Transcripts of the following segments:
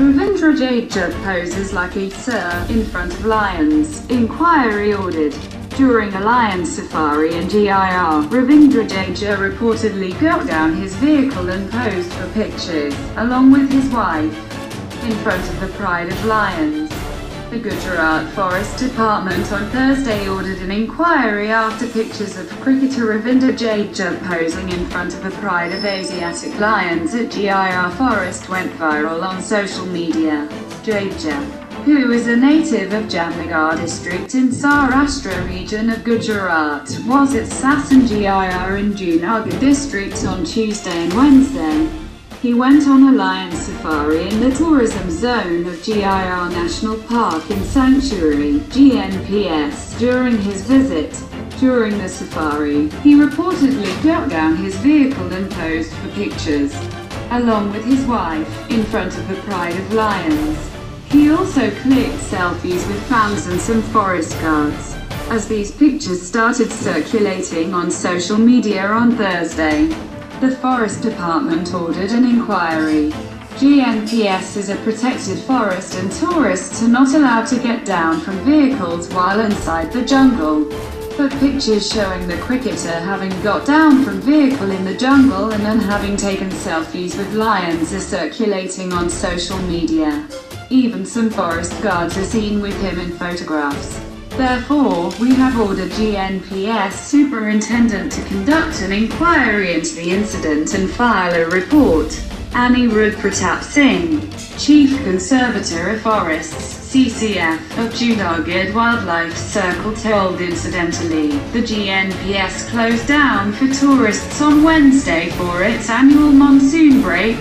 Ravindra Jadeja poses like a sir in front of lions. Inquiry ordered. During a lion safari in GIR, Ravindra Jadeja reportedly got down his vehicle and posed for pictures, along with his wife, in front of the Pride of Lions. The Gujarat Forest Department on Thursday ordered an inquiry after pictures of cricketer Ravindra Jadeja posing in front of a Pride of Asiatic Lions at GIR Forest went viral on social media. Jadeja, who is a native of Jamnagar district in Saurashtra region of Gujarat, was at Sasan GIR in Junagadh district on Tuesday and Wednesday. He went on a lion safari in the tourism zone of GIR National Park in Sanctuary, GNPS, during his visit. During the safari, he reportedly got down his vehicle and posed for pictures, along with his wife, in front of the Pride of Lions. He also clicked selfies with fans and some forest guards. As these pictures started circulating on social media on Thursday, the Forest Department ordered an inquiry. GNPS is a protected forest and tourists are not allowed to get down from vehicles while inside the jungle. But pictures showing the cricketer having got down from vehicle in the jungle and then having taken selfies with lions are circulating on social media. Even some forest guards are seen with him in photographs. Therefore, we have ordered GNPS Superintendent to conduct an inquiry into the incident and file a report. Anirudh Pratap Singh, Chief Conservator of Forests, CCF, of Junagadh Wildlife Circle told incidentally, the GNPS closed down for tourists on Wednesday for its annual monsoon break.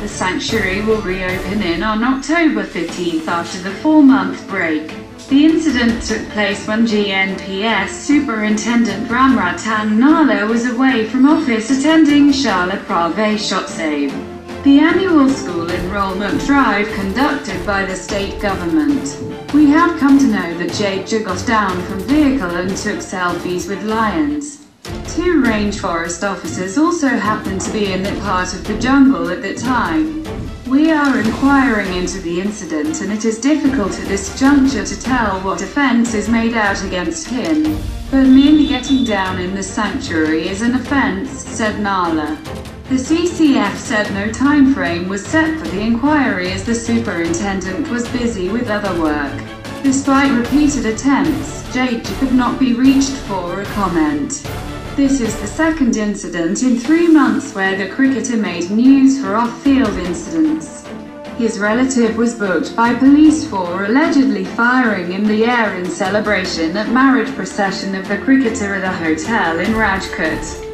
The sanctuary will reopen in on October 15 after the four-month break. The incident took place when GNPS Superintendent Ramratan Nalla was away from office attending Shala Praveshotsav, the annual school enrollment drive conducted by the state government. We have come to know that Jadeja got down from vehicle and took selfies with lions. Two range forest officers also happened to be in that part of the jungle at the time. We are inquiring into the incident and it is difficult at this juncture to tell what offence is made out against him. But merely getting down in the sanctuary is an offence, said Nala. The CCF said no time frame was set for the inquiry as the superintendent was busy with other work. Despite repeated attempts, Jadeja could not be reached for a comment. This is the second incident in three months where the cricketer made news for off-field incidents. His relative was booked by police for allegedly firing in the air in celebration at marriage procession of the cricketer at a hotel in Rajkot.